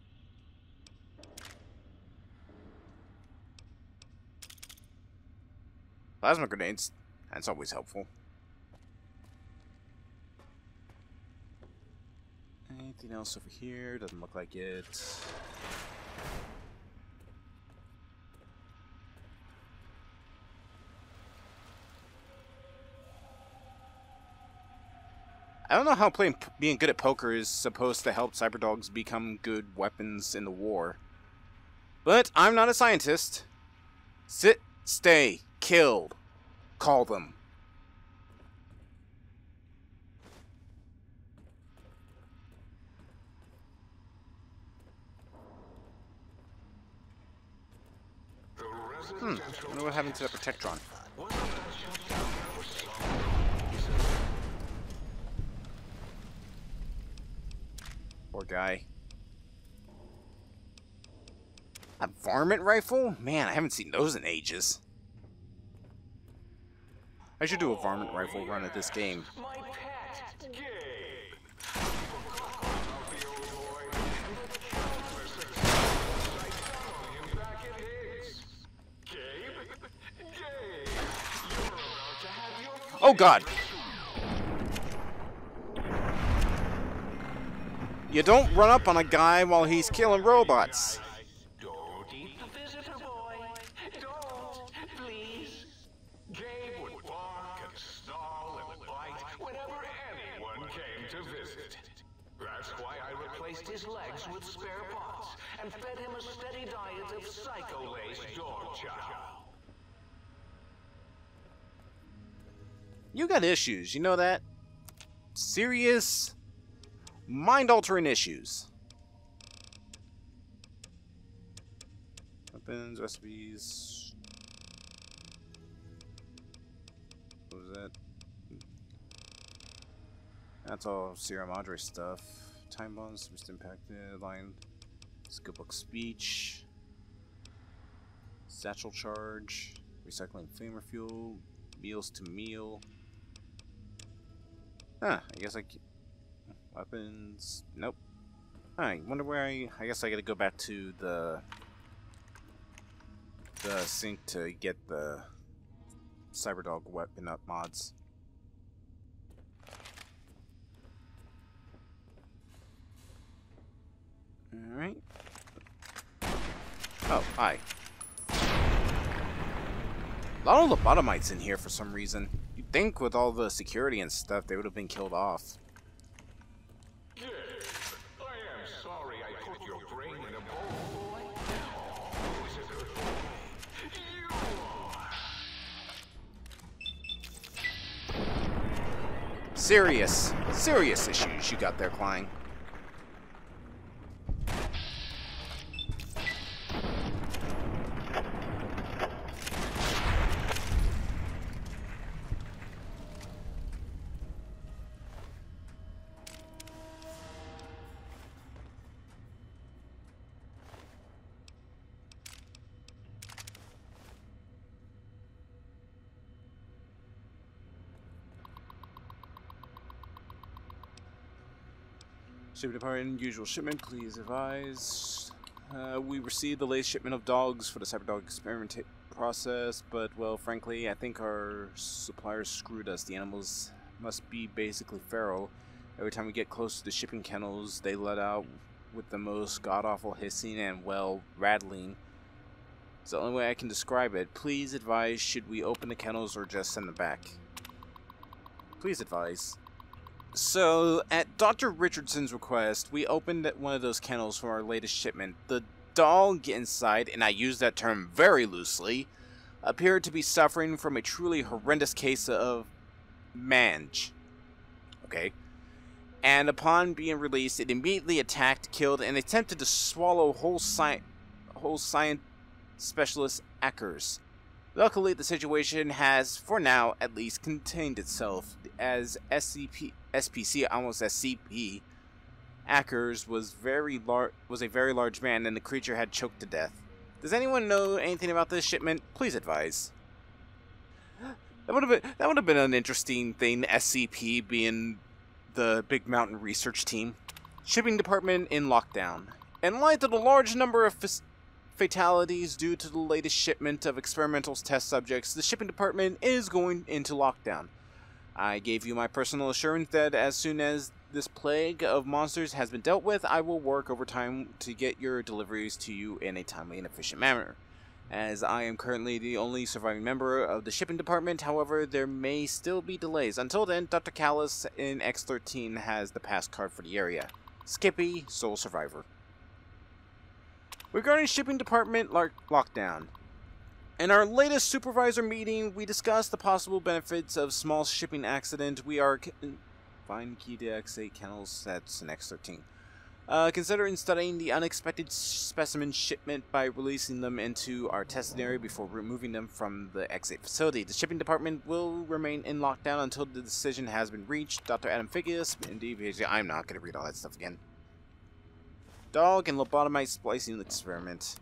Plasma grenades. That's always helpful. Anything else over here? Doesn't look like it. I don't know how playing being good at poker is supposed to help cyberdogs become good weapons in the war. But I'm not a scientist. Sit, stay killed. Call them. Hmm, I wonder what happened to the Protectron. Poor guy. A varmint rifle? Man, I haven't seen those in ages. I should do a varmint rifle run at this game. Oh god! You don't run up on a guy while he's killing robots. Issues, you know that? Serious, mind-altering issues. Weapons, recipes. What was that? That's all Sierra Madre stuff. Time bombs, missed impacted, line, skill book speech, satchel charge, recycling flamer fuel, meals to meal. Huh, I guess I... Weapons... Nope. I wonder where I... I guess I gotta go back to the... The Sink to get the... Cyberdog weapon up mods. Alright. Oh, hi. A lot of lobotomites in here for some reason. You'd think with all the security and stuff, they would have been killed off. Serious, serious issues you got there, Klein. Shipping department, usual shipment, please advise. Uh, we received the latest shipment of dogs for the Cyberdog experiment process, but, well, frankly, I think our suppliers screwed us. The animals must be basically feral. Every time we get close to the shipping kennels, they let out with the most god-awful hissing and, well, rattling. It's the only way I can describe it. Please advise, should we open the kennels or just send them back? Please advise. So, at Dr. Richardson's request, we opened one of those kennels for our latest shipment. The dog inside, and I use that term very loosely, appeared to be suffering from a truly horrendous case of mange. Okay. And upon being released, it immediately attacked, killed, and attempted to swallow whole, sci- whole science specialist Ackers. Luckily, the situation has, for now at least, contained itself, as SCP, SPC, almost SCP, Ackers was very lar- was a very large man, and the creature had choked to death. Does anyone know anything about this shipment? Please advise. That would have been that would have been an interesting thing. SCP being the Big Mountain Research Team, shipping department in lockdown. In light of the large number of fatalities due to the latest shipment of experimental test subjects, the shipping department is going into lockdown. I gave you my personal assurance that as soon as this plague of monsters has been dealt with, I will work overtime to get your deliveries to you in a timely and efficient manner. as I am currently the only surviving member of the shipping department. However, there may still be delays. Until then, Dr. Callis in X13 has the pass card for the area. Skippy, sole survivor. Regarding shipping department lockdown, in our latest supervisor meeting, we discussed the possible benefits of small shipping accident. We are find key to X8 kennels That's an X13. Uh, considering studying the unexpected specimen shipment by releasing them into our testing area before removing them from the X8 facility. The shipping department will remain in lockdown until the decision has been reached. Dr. Adam Figgis, indeed, I'm not going to read all that stuff again. Dog and lobotomite splicing experiment.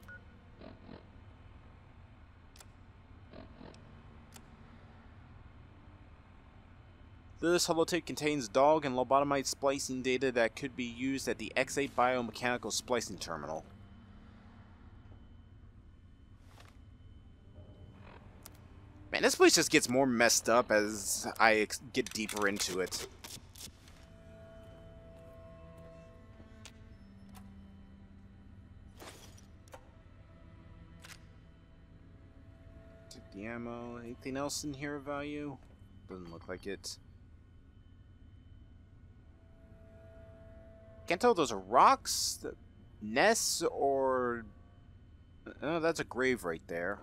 This holotape contains dog and lobotomite splicing data that could be used at the X8 biomechanical splicing terminal. Man, this place just gets more messed up as I get deeper into it. The ammo. Anything else in here of value? Doesn't look like it. Can't tell those are rocks, nests, or... Oh, that's a grave right there.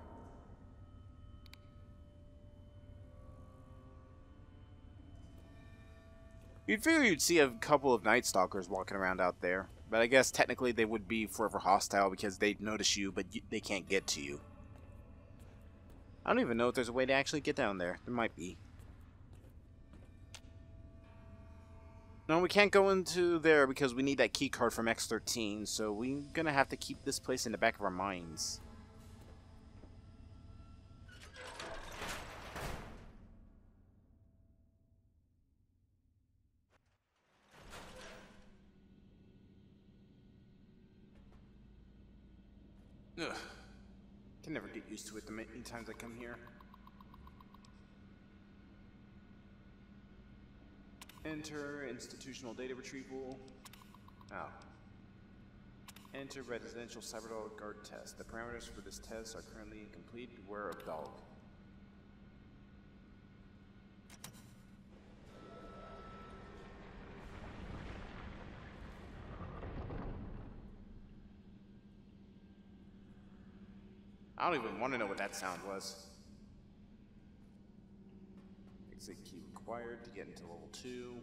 You'd figure you'd see a couple of Night Stalkers walking around out there. But I guess technically they would be forever hostile because they'd notice you, but they can't get to you. I don't even know if there's a way to actually get down there. There might be. No, we can't go into there because we need that key card from X13, so we're gonna have to keep this place in the back of our minds. Ugh. Can never get used to it the times I come here. Enter institutional data retrieval. Oh. Enter residential cyberdog guard test. The parameters for this test are currently incomplete. Beware of dog. I don't even want to know what that sound was. Exit key required to get into level 2.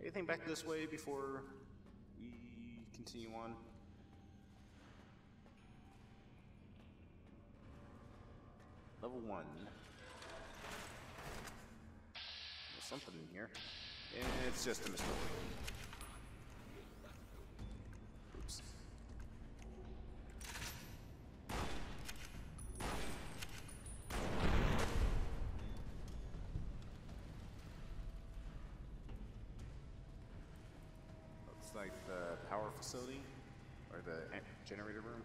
Anything back this way before we continue on? Level 1. There's something in here. It's just a mystery. Generator room.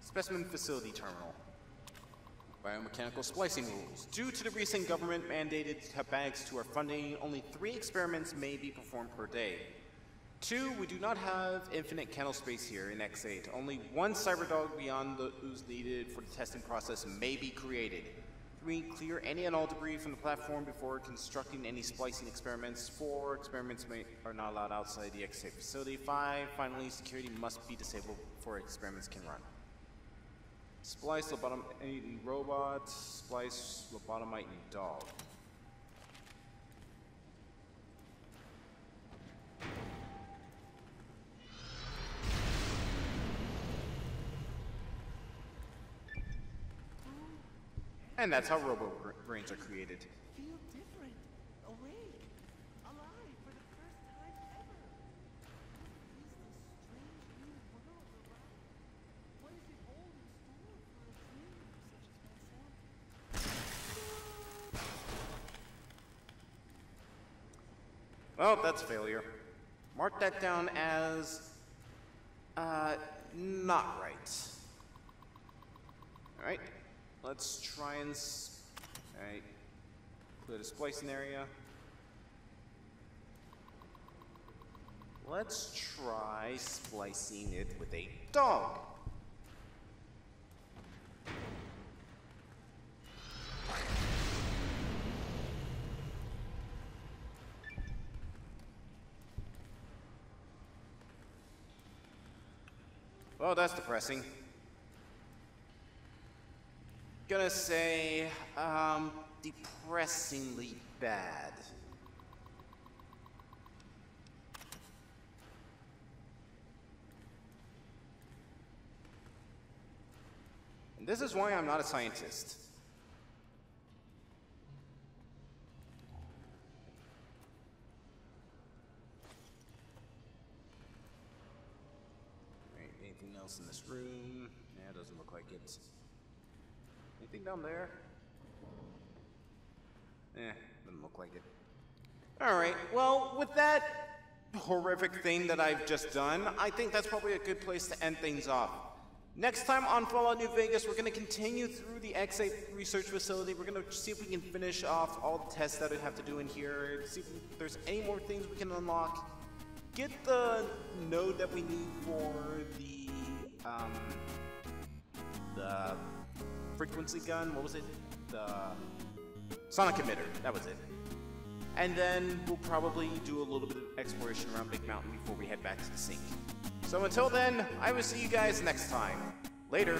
Specimen Facility Terminal. Biomechanical splicing rules. Due to the recent government-mandated cutbacks to our funding, only three experiments may be performed per day. Two, we do not have infinite kennel space here in X8. Only one cyberdog beyond those needed for the testing process may be created. 3. Clear any and all debris from the platform before constructing any splicing experiments. 4. Experiments may, are not allowed outside the X8 facility. 5. Finally, security must be disabled before experiments can run. Splice lobotomite robot, splice lobotomite dog. And that's how robo brains are created. Feel different, awake, alive for the first time ever. What is this strange new world around? What is it all in store for a dreamer such as myself? Well, that's failure. Mark that down as uh not right. Alright. Let's try and... Alright. Clear the splicing area. Let's try splicing it with a dog. Oh, that's depressing. Gonna say, um, depressingly bad. And this is why I'm not a scientist. Anything down there? Eh, doesn't look like it. Alright, well, with that horrific thing that I've just done, I think that's probably a good place to end things off. Next time on Fallout New Vegas, we're going to continue through the X8 research facility. We're going to see if we can finish off all the tests that I have to do in here, see if there's any more things we can unlock, get the node that we need for the, um, the frequency gun, what was it? The sonic emitter, that was it. And then we'll probably do a little bit of exploration around Big Mountain before we head back to the Sink. So until then, I will see you guys next time. Later.